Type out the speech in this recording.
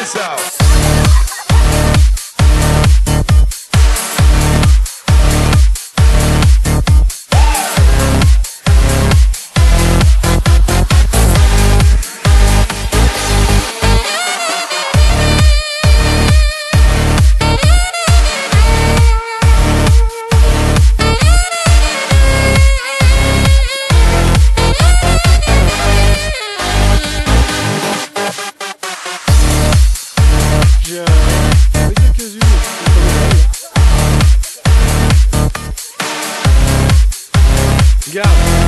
this out. Yeah.